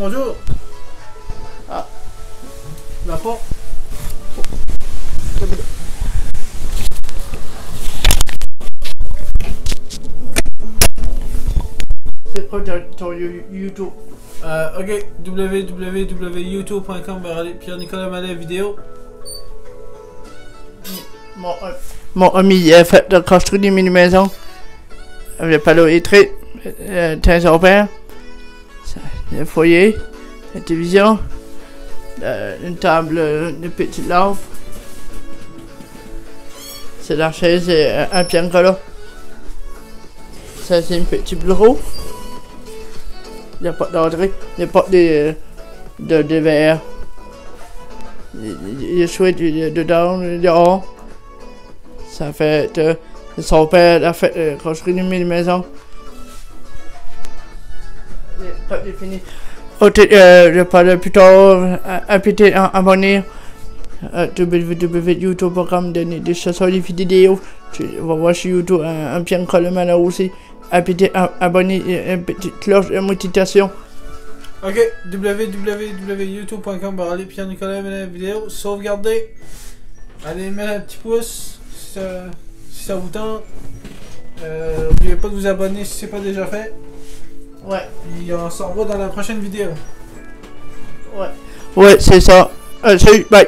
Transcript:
bonjour. Ah. La porte. C'est sur YouTube. Euh, ok, www.youtube.com, Pierre-Nicolas Mallet vidéo. Mon, euh, mon ami a fait de construire une mini-maison. Le panneau est euh, euh, très, très le foyer, la télévision, euh, une table de petite lampe. C'est la chaise et un, un piano. Ça, c'est un petit bureau. Il n'y a pas d'entrée, il n'y a pas de, de, verre. Il y a chouette dedans, dehors. Ça fait. euh, son père a fait euh, construire une mini-maison. Pas fini. Autre, euh, je parle plus tard, un petit abonné à www.youtube.com de de chasseurs vidéos. Tu vas voir sur YouTube un, un collement là aussi. Petit abonné, euh, une petite cloche de notification. Ok, www.youtube.com, Pierre-Nicolas Mallet vidéo. Sauvegarder. Allez mettre un petit pouce si ça, si ça vous tente. Euh, N'oubliez pas de vous abonner si c'est pas déjà fait. Ouais, Et on se revoit dans la prochaine vidéo. ouais. Ouais, c'est ça. Euh, salut, bye.